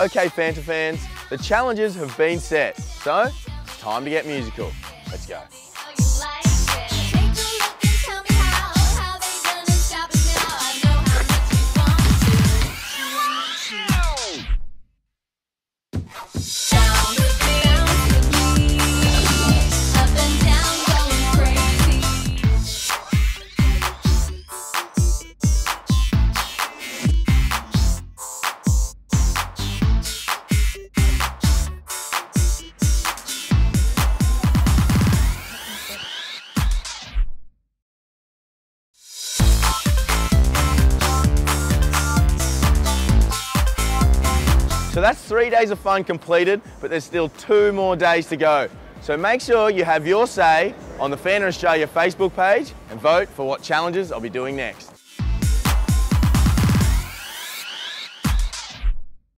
Okay, Fanta fans, the challenges have been set, so it's time to get musical. Let's go. So that's three days of fun completed, but there's still two more days to go. So make sure you have your say on the Fanta Australia Facebook page and vote for what challenges I'll be doing next.